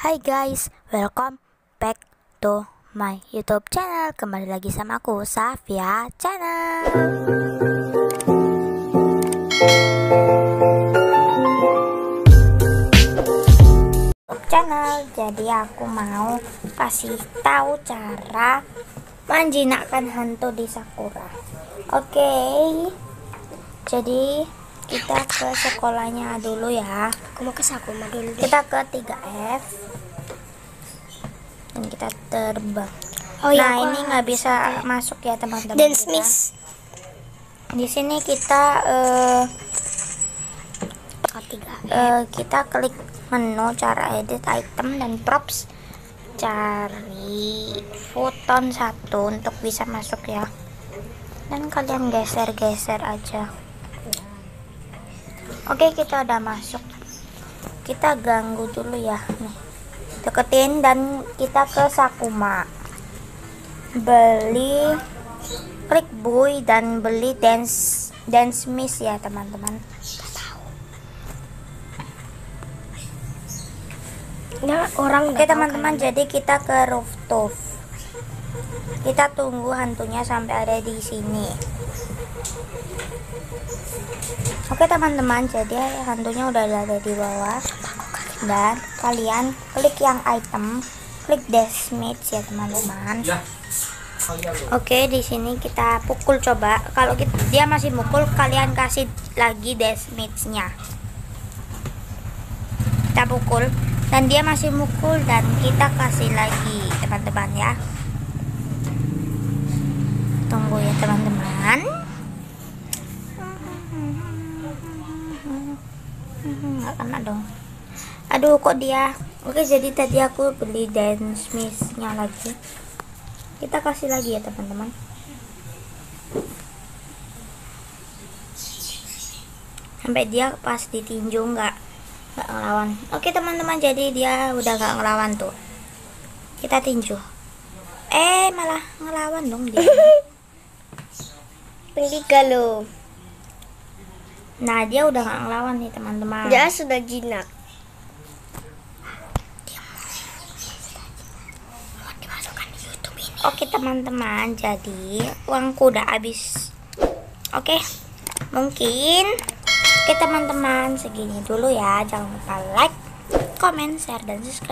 Hai guys, welcome back to my YouTube channel. Kembali lagi sama aku, Safia Channel. channel jadi aku mau kasih tahu cara menjinakkan hantu di sakura oke okay. jadi kita ke sekolahnya dulu ya. Aku mau ke Sakura dulu deh. kita ke 3F dan kita terbang. Oh, iya, nah ini nggak bisa masuk ya teman-teman. Dan Smith di sini kita uh, uh, kita klik menu cara edit item dan props. Cari futon satu untuk bisa masuk ya. Dan kalian geser-geser aja Oke kita udah masuk. Kita ganggu dulu ya. Nih Deketin dan kita ke Sakuma. Beli Klik buy dan beli dance Dance miss ya teman-teman. Nah, orang Oke teman-teman jadi kita ke rooftop Kita tunggu hantunya sampai ada di sini Oke teman-teman, jadi hantunya udah ada di bawah. Dan kalian klik yang item, klik damage ya teman-teman. Ya. Oke, di sini kita pukul coba. Kalau dia masih mukul, kalian kasih lagi damage-nya. Kita pukul dan dia masih mukul dan kita kasih lagi, teman-teman ya. Tunggu ya, teman-teman. nggak kena dong. Aduh kok dia? Oke jadi tadi aku beli dance nya lagi. Kita kasih lagi ya teman-teman. Sampai dia pas ditinju nggak nggak ngelawan. Oke teman-teman jadi dia udah nggak ngelawan tuh. Kita tinju. Eh malah ngelawan dong dia pergi kalau Nah dia udah gak ngelawan nih teman-teman. Dia sudah jinak. Oke teman-teman, jadi uangku udah habis. Oke, mungkin oke teman-teman segini dulu ya. Jangan lupa like, comment, share, dan subscribe.